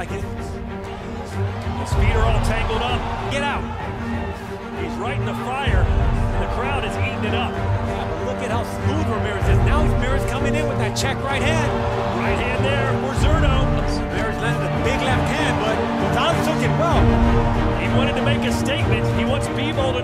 like it. His feet are all tangled up. Get out. He's right in the fire, and the crowd is eating it up. Look at how smooth Ramirez is. Now Ramirez coming in with that check right hand. Right hand there for Zurdo. Ramirez landed a big left hand, but Gonzalez took it well. He wanted to make a statement. He wants Bebo to